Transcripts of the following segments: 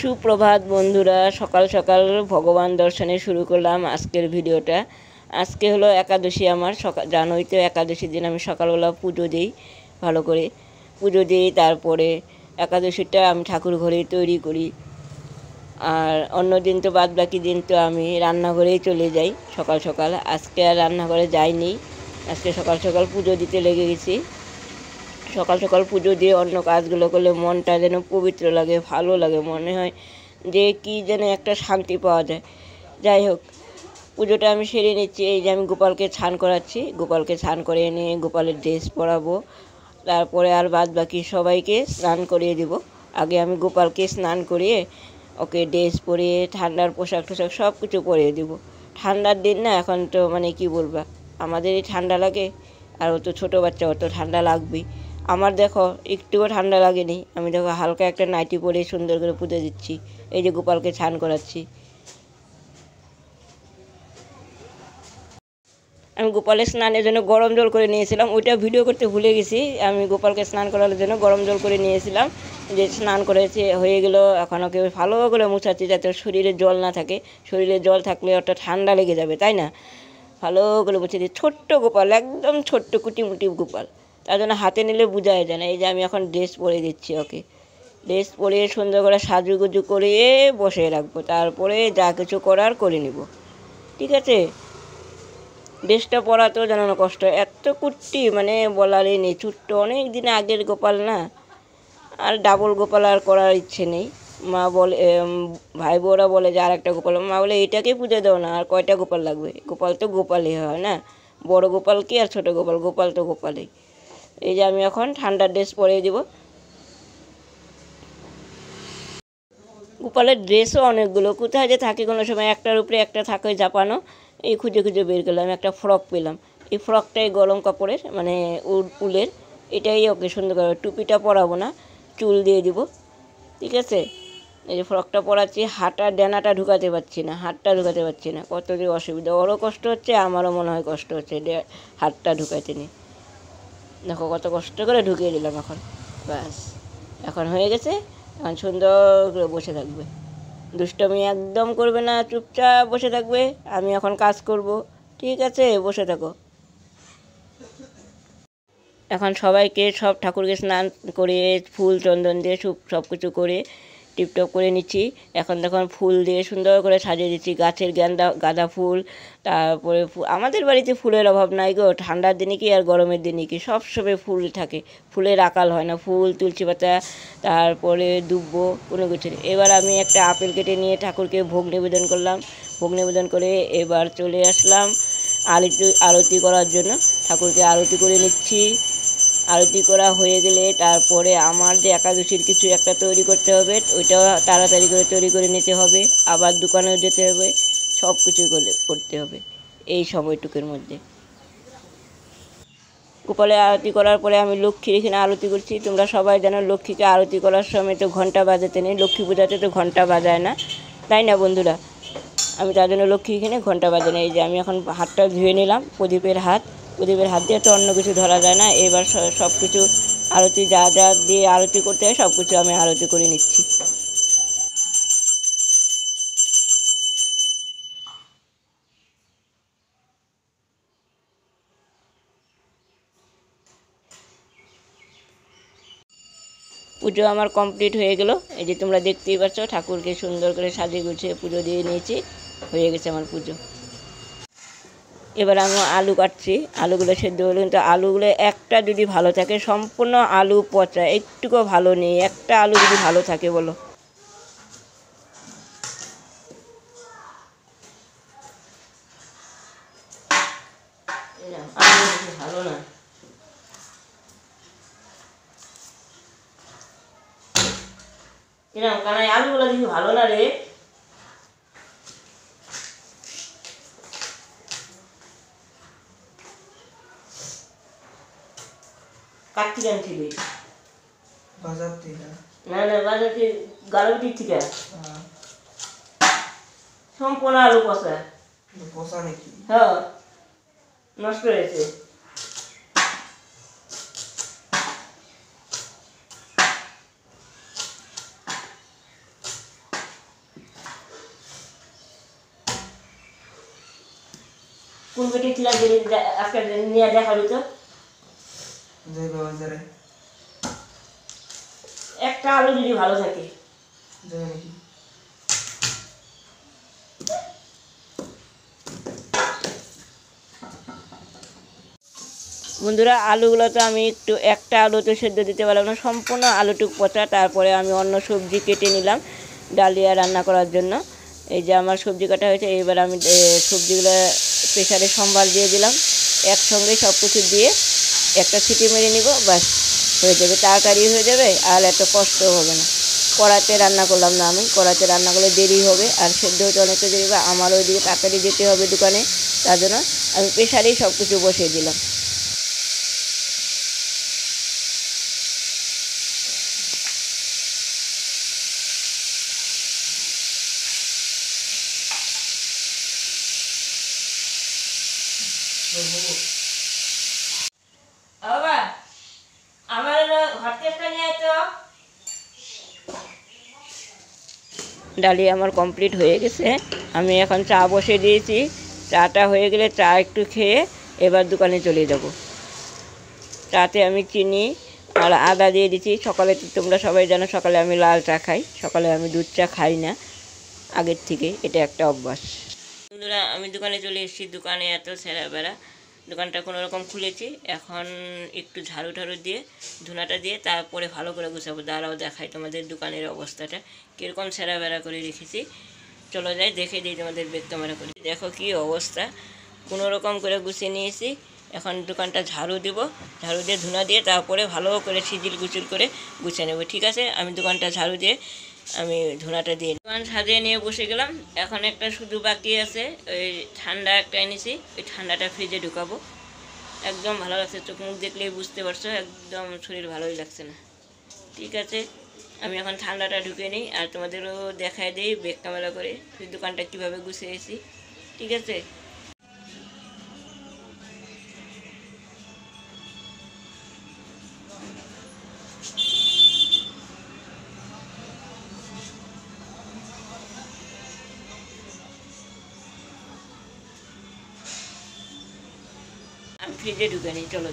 সুপ্রভাত বন্ধুরা, সকাল সকাল ভগবান দর্শনে শুরু করলাম আজকের ভিডিওটা। আজকে হলো একাদশী আমার সকাল জানোই তো একাদশীর দিন, আমি সকালবেলা পুজো দিই ভালো করে। পুজো দিই, তারপরে একাদশীটা আমি ঠাকুর ঘরে তৈরি করি। আর অন্য দিন তো বাদ বাকি দিন তো আমি রান্নাঘরেই চলে যাই সকাল সকাল। আজকে আর রান্নাঘরে যাইনি, আজকে সকাল সকাল পুজো দিতে লেগে গেছি। সকাল সকাল পুজো দিয়ে অন্য কাজগুলো করলে মনটা যেন পবিত্র লাগে, ভালো লাগে মনে হয় যে কি যেন একটা শান্তি পাওয়া যায়। যাই হোক, পুজোটা আমি সেরে নিচ্ছি। এই যে আমি গোপালকে স্নান করাচ্ছি, গোপালকে স্নান করে এনে গোপালের ড্রেস পরাবো। তারপরে আর বাদ বাকি সবাইকে স্নান করিয়ে দিব। আগে আমি গোপালকে স্নান করিয়ে ওকে ড্রেস পরিয়ে ঠান্ডার পোশাক টোশাক সব কিছু পরিয়ে দিব। ঠান্ডার দিন না, এখন তো মানে কি বলবা? আমাদেরই ঠান্ডা লাগে, আর ও তো ছোটো বাচ্চা ও তো ঠান্ডা লাগবেই। আমার দেখো, একটুও ঠান্ডা লাগেনি। আমি দেখো, হালকা একটা নাইটি পরে সুন্দর করে পুজো দিচ্ছি। এই যে গোপালকে স্নান করাচ্ছি। আমি গোপালের স্নানের জন্য গরম জল করে নিয়েছিলাম। ওইটা ভিডিও করতে ভুলে গেছি। আমি গোপালকে স্নান করার জন্য গরম জল করে নিয়েছিলাম। যে স্নান করেছে, হয়ে গেল। এখন ওকে ভালো করে মুছাচ্ছি যাতে শরীরে জল না থাকে। শরীরে জল থাকলে ওটা ঠান্ডা লেগে যাবে, তাই না? ভালো করে মুছে দিই ছোট্ট গোপাল, একদম ছোট্ট কুটি মুটি গোপাল। তার জন্য হাতে নিলে বোঝাই যায় না। এই যে আমি এখন ড্রেস পরে দিচ্ছি ওকে। ড্রেস পরে সুন্দর করে সাজুগুজু করে বসে রাখব। তারপরে যা কিছু করার করে নিব। ঠিক আছে? ড্রেসটা পরাতেও জানো না কষ্ট এত কুর্তি মানে বলারই নেই। ছোট্ট অনেক দিন আগের গোপাল না? আর ডাবল গোপাল আর করার ইচ্ছে নেই। মা বলে ভাই বোরা বলে যে আর একটা গোপাল। মা বলে এটাকেই পুজো দাও না, আর কয়টা গোপাল লাগবে? গোপাল তো গোপালই হয় না। বড় গোপাল কি আর ছোট গোপাল? গোপাল তো গোপালই। এই যে আমি এখন ঠান্ডার ড্রেস পরিয়ে দিব। গোপালের ড্রেসও অনেকগুলো। কোথায় যে থাকে কোনো সময় একটার উপরে একটা থাকে জাপানো এই খুঁজে খুঁজে বের করলাম, একটা ফ্রক পেলাম। এই ফ্রকটাই গরম কাপড়ের মানে উলের। এটাই ওকে সুন্দর করে টুপিটা পরাবো না, চুল দিয়ে দিব। ঠিক আছে? এই যে ফ্রকটা পরাচ্ছি হাঁটা ডেনাটা ঢুকাতে পারছি না, হাতটা ঢুকাতে পারছি না। কত যে অসুবিধা। ওরও কষ্ট হচ্ছে, আমারও মনে হয় কষ্ট হচ্ছে হাতটা ঢুকাতে নিয়ে। দেখো কত কষ্ট করে ঢুকিয়ে দিলাম এখন। ব্যাস, এখন হয়ে গেছে, এখন সুন্দর করে বসে থাকবে। দুষ্টমি একদম করবে না, চুপচাপ বসে থাকবে, আমি এখন কাজ করব, ঠিক আছে, বসে থাকো। এখন সবাইকে সব ঠাকুরকে স্নান করে ফুল চন্দন দিয়ে সব সব কিছু করে টিপটপ করে নিচ্ছি। এখন দেখুন ফুল দিয়ে সুন্দর করে সাজিয়ে দিচ্ছি। গাছের গেন্দা, গাঁদা ফুল, তারপরে আমাদের বাড়িতে ফুলের অভাব নাই গো। ঠান্ডার দিনে কি আর গরমের দিনে কি? সব সময় ফুল থাকে। ফুলের আকাল হয় না। ফুল, তুলসী পাতা, তারপরে দুব্ব, কোনো কিছু। এবার আমি একটা আপেল কেটে নিয়ে ঠাকুরকে ভোগ নিবেদন করলাম। ভোগ নিবেদন করে এবার চলে আসলাম আরতি আরতি করার জন্য। ঠাকুরকে আরতি করে নিচ্ছি। আরতি করা হয়ে গেলে তারপরে আমার যে একাদশীর কিছু একটা তৈরি করতে হবে, ওইটাও তাড়াতাড়ি করে তৈরি করে নিতে হবে, আবার দোকানেও যেতে হবে সব কিছু করে করতে হবে, এই সময়টুকুর মধ্যে। গোপালে আরতি করার পরে আমি লক্ষ্মীর এখানে আরতি করছি, তোমরা সবাই জানো লক্ষ্মীকে আরতি করার সময় তো ঘণ্টা বাজাতে নেই, লক্ষ্মী পূজাতে তো ঘণ্টা বাজায় না, তাই না বন্ধুরা? আমি তার জন্য লক্ষ্মী এখানে ঘণ্টা বাজে না এই যে আমি এখন হাতটা ধুয়ে নিলাম, প্রদীপের হাত। প্রদীপের হাত দিয়ে তো অন্য কিছু ধরা যায় না। এবার সব কিছু আরতি যা যা দিয়ে আরতি করতে হয় সব কিছু আমি আরতি করে নিচ্ছি। পুজো আমার কমপ্লিট হয়ে গেল। এই যে তোমরা দেখতেই পাচ্ছ, ঠাকুরকে সুন্দর করে সাজিয়ে গুছিয়ে পুজো দিয়ে নিয়েছি। হয়ে গেছে আমার পুজো। এবার আমি আলু কাটছি। আলুগুলো সেদ্ধ হলো কিন্তু আলুগুলো একটা যদি ভালো থাকে, সম্পূর্ণ আলু পচা একটুকুও ভালো নেই। একটা আলু যদি ভালো থাকে বলো। না। আলুগুলো ভালো না রে। কাটতে কেন বাজার থেকে না? না বাজার থেকে গালবিটির থেকে। হ্যাঁ। সম্পূর্ণ আলু পচা। পচা নাকি? হ্যাঁ নষ্ট হয়েছে। কোন পেটে ছিল আজকে নিয়ে দেখাবি তো? বাজারে? একটা আলু যদি ভালো থাকে। বন্ধুরা আলুগুলো তো আমি একটু একটা আলু তো সেদ্ধ দিতে পারলাম না সম্পূর্ণ আলুটুক পচা তারপরে আমি অন্য সবজি কেটে নিলাম ডালিয়া রান্না করার জন্য। এই যে আমার সবজি কাটা হয়েছে এবার আমি সবজিগুলো প্রেশারে সম্বার দিয়ে দিলাম। একসঙ্গে সব কিছু দিয়ে একটা সিটি মেরে নিব, ব্যাস, হয়ে যাবে, তাড়াতাড়ি হয়ে যাবে, আর এত কষ্ট হবে না। কড়াতে রান্না করলাম না আমি কড়াতে রান্না করলে দেরি হবে, আর সেদ্ধ হতে অনেকটা দেরি হবে, আমার ওইদিকে তাড়াতাড়ি যেতে হবে দোকানে, তার জন্য আমি প্রেশারেই সব কিছু বসিয়ে দিলাম। বাবা আমার ঘর থেকে নিয়ে তো ডালি আমার কমপ্লিট হয়ে গেছে। আমি এখন চা বসে দিয়েছি। চাটা হয়ে গেলে চা একটু খেয়ে এবার দোকানে চলে যাব। চাতে আমি চিনি, আর আদা দিয়ে দিচ্ছি সকালে তোমরা সবাই জানো, সকালে আমি লাল চা খাই। সকালে আমি দুধ চা খাই না। আগের থেকে এটা একটা অভ্যাস। বন্ধুরা, আমি দোকানে চলে এসেছি। দোকানে এত সেরা বেড়া দোকানটা কোনো রকম খুলেছি। এখন একটু ঝাড়ু ঠাড়ু দিয়ে, ধুনাটা দিয়ে তারপরে ভালো করে গুছাবো। দাঁড়াও দেখাই তোমাদের দোকানের অবস্থাটা। কীরকম সেরা বেড়া করে রেখেছি। চলো যাই, দেখে দিই তোমাদের বেগ ক্যামেরা করে। দেখো কি অবস্থা। কোনো রকম করে গুছিয়ে নিয়েছি। এখন দোকানটা ঝাড়ু দিব। ঝাড়ু দিয়ে ধুনা দিয়ে তারপরে ভালো করে সিজিল গুচিল করে গুছিয়ে নেব। ঠিক আছে? আমি দোকানটা ঝাড়ু দিয়ে আমি ধুনাটা দিয়ে দোকান সাজিয়ে নিয়ে বসে গেলাম। এখন একটা শুধু বাকি আছে, ওই ঠান্ডা একটা এনেছি। ওই ঠান্ডাটা ফ্রিজে ঢুকাবো। একদম ভালো লাগছে, চোখ মুখ দেখলেই বুঝতে পারছ, একদম শরীর ভালোই লাগছে না। ঠিক আছে, আমি এখন ঠান্ডাটা ঢুকে নিই আর তোমাদেরও দেখায় দিই বেগ ক্যামেরা করে দোকানটা কীভাবে গুছিয়েছি ঠিক আছে? আমি ফ্রিজে ঢুকে নিই, চলো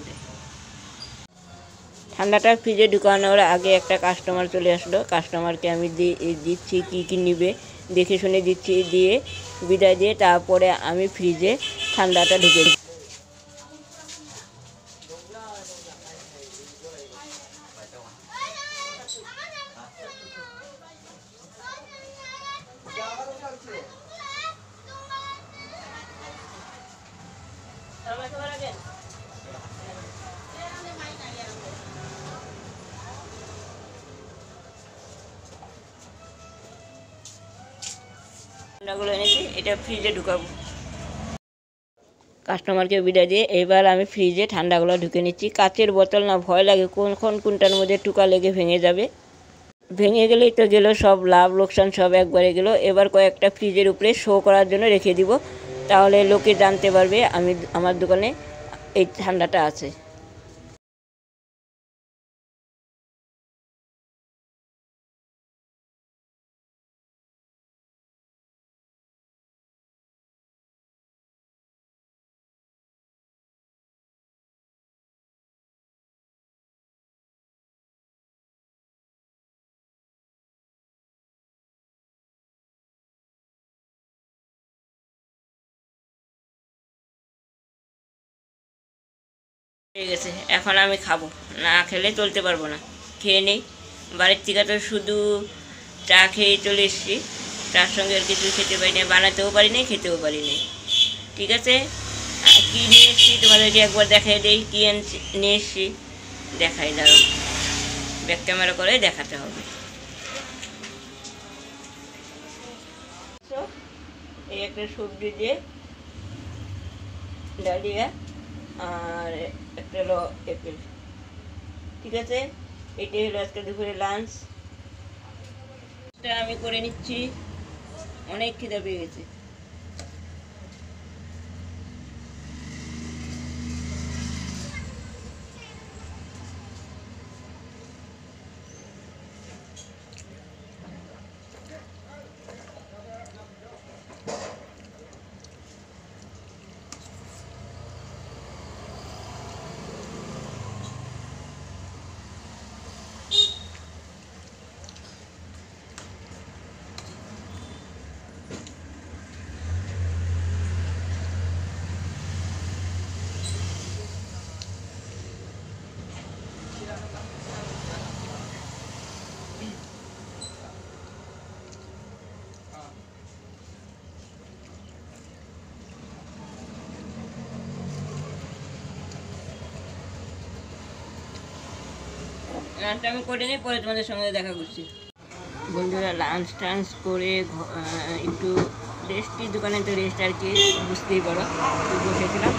ঠান্ডাটা ফ্রিজে ঢুকানোর আগে একটা কাস্টমার চলে আসলো। কাস্টমারকে আমি দিচ্ছি কি কি নিবে, দেখে শুনে দিচ্ছি, দিয়ে বিদায় দিয়ে তারপরে আমি ফ্রিজে ঠান্ডাটা ঢুকে ঠান্ডাগুলো এনেছি, এটা ফ্রিজে ঢুকাবো। কাস্টমারকে বিদায় দিয়ে এবার আমি ফ্রিজে ঠান্ডাগুলো ঢুকে নিচ্ছি। কাচের বোতল না, ভয় লাগে কোন কোনটার মধ্যে টুকা লেগে ভেঙে যাবে। ভেঙে গেলেই তো গেল সব লাভ, লোকসান সব একবারে গেল। এবার কয়েকটা ফ্রিজের উপরে শো করার জন্য রেখে দিব। তাহলে লোকে জানতে পারবে, আমি, আমার দোকানে এই ঠান্ডাটা আছে। হয়ে গেছে। এখন আমি খাব। না খেলে চলতে পারব না। খেয়ে নেই। বাড়ির থেকে তো শুধু চা খেয়ে চলে এসেছি। তার সঙ্গে আর কিছু খেতে পারি না। বানাতেও পারি নাই, খেতেও পারি নাই। ঠিক আছে? কী নিয়ে এসেছি তোমাদেরকে একবার দেখাই দিই। কী নিয়ে এসেছি। দেখাই দাঁড়ো ব্যাক ক্যামেরা করে দেখাতে হবে। এই একটা সবজি দিয়ে, ডালিয়া আর একটা হলো অ্যাপেল ঠিক আছে? এটাই হলো আজকে দুপুরে লাঞ্চ আমি করে নিচ্ছি। অনেক খিদা পেয়ে গেছে। স্নানটা আমি করে নিই পরে তোমাদের সঙ্গে দেখা করছি। বন্ধুরা লাঞ্চ টাঞ্চ করে একটু রেস্টই দোকানে তো রেস্ট আর কি, বুঝতেই পারো। বসেছিলাম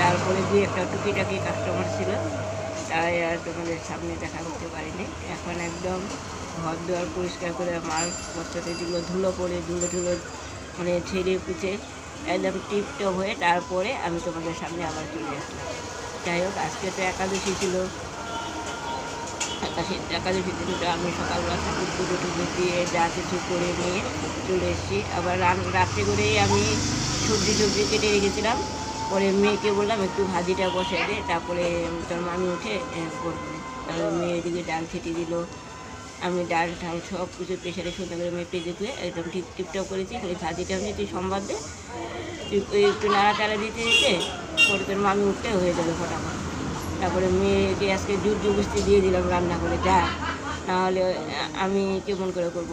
তারপরে দিয়ে একটা টুকিটাকি কাস্টমার ছিল। তাই আর তোমাদের সামনে দেখা করতে পারিনি। এখন একদম ঘর দুয়ার পরিষ্কার করে মাল বস্তাতে যেগুলো ধুলো পড়ে, ধুলো ধুলো মানে ছেড়ে পুছে, একদম টিপটপ হয়ে তারপরে আমি তোমাদের সামনে আবার চলে আসলাম। যাই হোক, আজকে তো একাদশী ছিল। একাশি একাদশী দিনটা আমি সকালবেলা ঠাকুর পুজো টুজো দিয়ে যা কিছু করে নিয়ে চলে এসেছি। আবার রান- রাত্রে করেই আমি সবজি টবজি কেটে রেখেছিলাম। পরে মেয়েকে বললাম, একটু ভাজিটা বসে দে। তারপরে তোর মামি উঠে করবে। তারপরে মেয়ে এদিকে ডাল ছেটে দিল। আমি ডাল ঠাল সব কিছু প্রেশারে সুন্দর করে মেপে দিয়ে একদম ঠিক টিপটপ করেছি। খালি ভাজিটা আমি তুই সম্বাদ দে। তুই একটু নাড়াচাড়া দিতে দিতে, পরে তোর মামি উঠতে হয়ে যাবে ফটাফট। তারপরে মেয়েকে আজকে জোর জবস্তি দিয়ে দিলাম, রান্না করে যা। নাহলে আমি কেমন করে করব?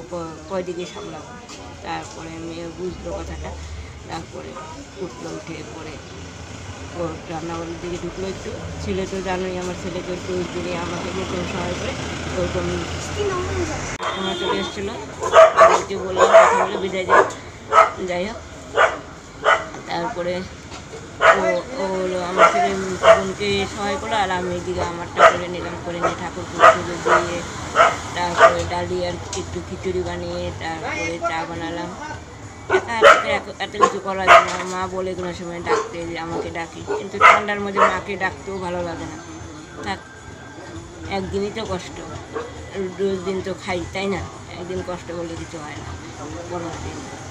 কয়দিকে সামলাবো? তারপরে মেয়ে বুঝলো কথাটা। তারপরে উঠল, উঠে পরে ও রান্নাঘরের দিকে ঢুকলো একটু। ছেলে তো জানোই, আমার ছেলেকে একটু দিলে আমাকে যেতে সহায় করে। ওরকম আমার চলে এসেছিল। বললাম, কথা বলে বিদায় যায় যাই হোক, তারপরে ও হলো আমার ছেলে বোনকে সহায় করল, আর আমি এদিকে আমারটা করে নিলাম, করে নিয়ে ঠাকুর পুজো দিয়ে তারপরে ডালি আর একটু খিচুড়ি বানিয়ে তারপরে চা বানালাম। এত- কিছু করা যায় না মা বলে কোনো সময় ডাকতে আমাকে ডাকি, কিন্তু ঠান্ডার মধ্যে মাকে ডাকতেও ভালো লাগে না। থাক, একদিনই তো কষ্ট, রোজ দিন তো খাই, তাই না? একদিন কষ্ট করলে কিছু হয় না পনেরো দিন।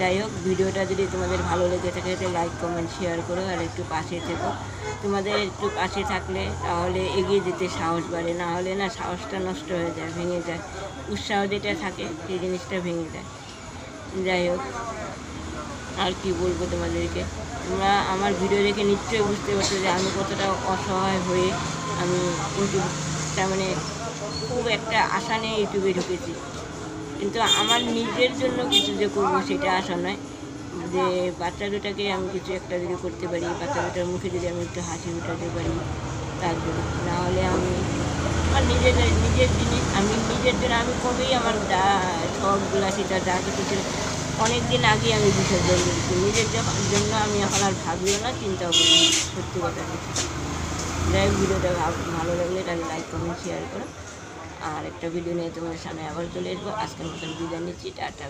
যাই হোক, ভিডিওটা যদি তোমাদের ভালো লেগে থাকে তাহলে লাইক কমেন্ট শেয়ার করো আর একটু পাশে থেকো। তোমাদের একটু পাশে থাকলে তাহলে এগিয়ে যেতে সাহস বাড়ে, না হলে না সাহসটা নষ্ট হয়ে যায়, ভেঙে যায়। উৎসাহ যেটা থাকে, সেই জিনিসটা ভেঙে যায়। যাই হোক, আর কি বলব তোমাদেরকে? তোমরা আমার ভিডিও দেখে নিশ্চয়ই বুঝতে পারছ যে আমি কতটা অসহায় হয়ে আমি ইউটিউবটা মানে খুব একটা আশা নিয়ে ইউটিউবে ঢুকেছি। কিন্তু আমার নিজের জন্য কিছু যে করব সেটা আশা নয়। যে বাচ্চা দুটাকে আমি কিছু একটা যদি করতে পারি বাচ্চা দুটার মুখে যদি আমি একটু হাসি উঠাতে পারি তার জন্য। নাহলে আমি আমার নিজের নিজের জিনিস আমি নিজের জন্য আমি কবেই আমার যা শখগুলা সেটা যা কিছু ছিল অনেক দিন আগে আমি বিসর্জন দিয়েছি। নিজের জন্য আমি এখন আর ভাবিও না চিন্তাও করি সত্যি কথা যাই হোক, ভিডিওটা ভালো লাগলে তাহলে লাইক কমেন্ট শেয়ার করো। আর একটা ভিডিও নিয়ে তোমাদের সামনে আবার চলে আসব আজকের মতন বিদায় নিচ্ছি টাটা।